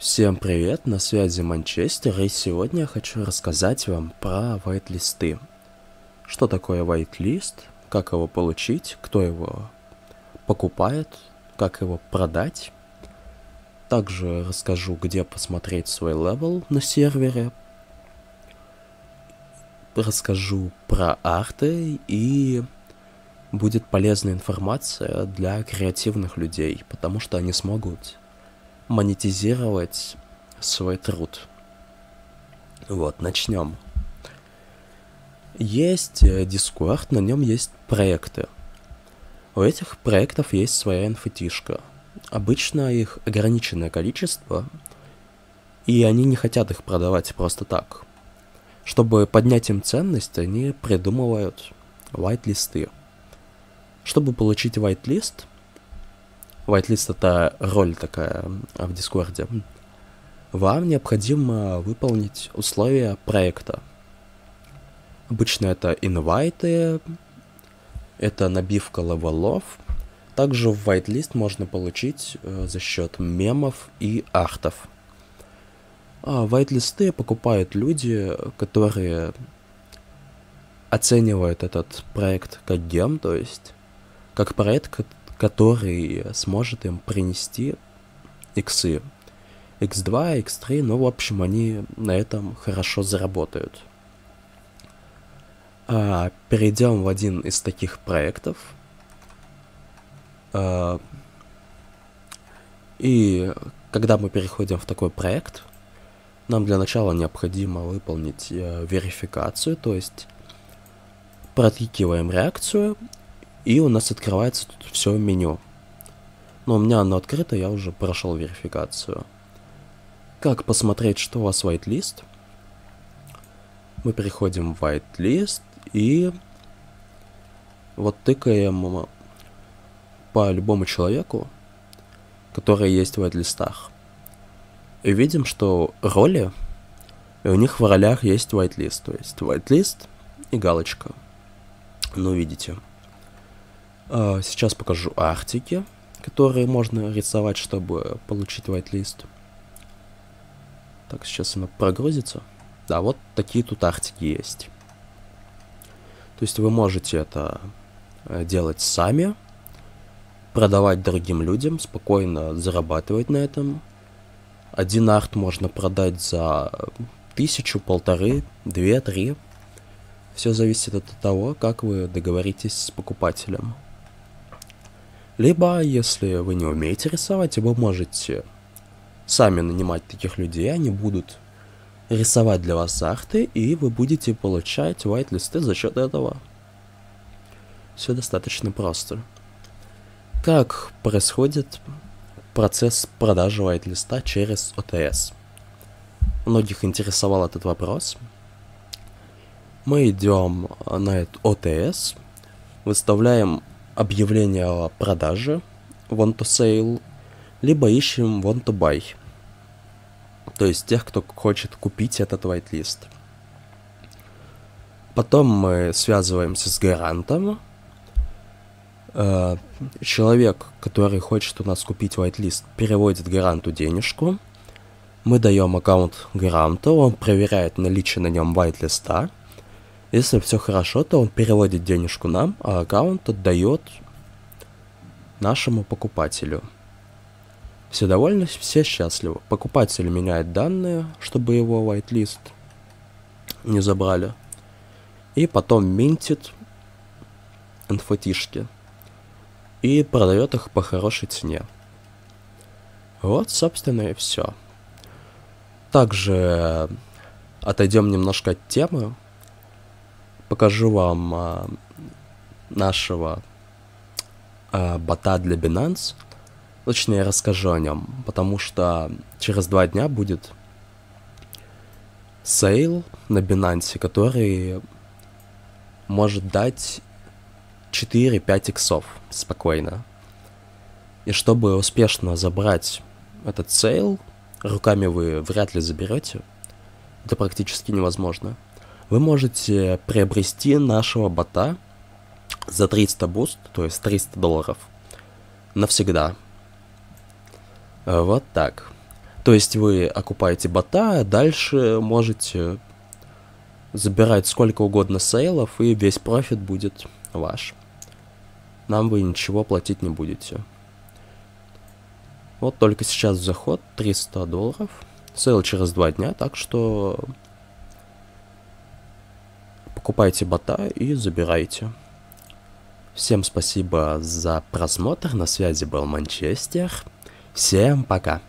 Всем привет, на связи Манчестер, и сегодня я хочу рассказать вам про whitelist ы. Что такое whitelist, как его получить, кто его покупает, как его продать. Также расскажу, где посмотреть свой level на сервере. Расскажу про арты и будет полезная информация для креативных людей, потому что они смогут монетизировать свой труд. Вот, начнем. Есть э, Discord, на нем есть проекты. У этих проектов есть своя инфотишка. Обычно их ограниченное количество, и они не хотят их продавать просто так. Чтобы поднять им ценность, они придумывают white-листы. Чтобы получить whitelist, Whitelist это роль такая а, в Дискорде. Вам необходимо выполнить условия проекта. Обычно это инвайты, это набивка левелов. Также в whitelist можно получить э, за счет мемов и артов. А whitelist покупают люди, которые оценивают этот проект как гем, то есть как проект, который сможет им принести иксы. X2, X3, ну, в общем, они на этом хорошо заработают. А, перейдем в один из таких проектов. А, и когда мы переходим в такой проект, нам для начала необходимо выполнить э, верификацию, то есть протыкиваем реакцию и у нас открывается тут все меню. Но у меня оно открыто, я уже прошел верификацию. Как посмотреть, что у вас whitelist? Мы переходим в whitelist и вот тыкаем по любому человеку, который есть в whitelistах. И видим, что роли, и у них в ролях есть whitelist. То есть whitelist и галочка. Ну, видите. А, сейчас покажу артики, которые можно рисовать, чтобы получить whitelist. Так, сейчас она прогрузится. Да, вот такие тут артики есть. То есть вы можете это э, делать сами, продавать другим людям, спокойно зарабатывать на этом. Один арт можно продать за тысячу, полторы, две, три. Все зависит от того, как вы договоритесь с покупателем. Либо, если вы не умеете рисовать, вы можете сами нанимать таких людей, они будут рисовать для вас арты, и вы будете получать white-листы за счет этого. Все достаточно просто. Как происходит процесс продажи white-листа через OTS? Многих интересовал этот вопрос. Мы идем на этот OTS, выставляем объявление о продаже, want to sale, либо ищем want to buy. То есть тех, кто хочет купить этот whitelist. Потом мы связываемся с гарантом. Э, человек, который хочет у нас купить whitelist, переводит гаранту денежку. Мы даем аккаунт гаранту, он проверяет наличие на нем whitelist. Если все хорошо, то он переводит денежку нам, а аккаунт отдает нашему покупателю. Все довольны, все счастливы. Покупатель меняет данные, чтобы его whitelist не забрали. И потом минтит инфотишки. И продает их по хорошей цене. Вот, собственно, и все. Также отойдем немножко от темы покажу вам а, нашего а, бота для Binance. Точнее, расскажу о нем, потому что через два дня будет sale на Binance, который может дать 4-5 иксов спокойно. И чтобы успешно забрать этот sale, руками вы вряд ли заберете. Это практически невозможно вы можете приобрести нашего бота за 300 BUSD, то есть 300 долларов, навсегда. Э, вот так. То есть вы окупаете бота, дальше можете забирать сколько угодно сейлов, и весь профит будет ваш. Нам вы ничего платить не будете. Вот только сейчас заход 300 долларов. Сейл через два дня, так что покупайте бота и забирайте. Всем спасибо за просмотр. На связи был Манчестер. Всем пока.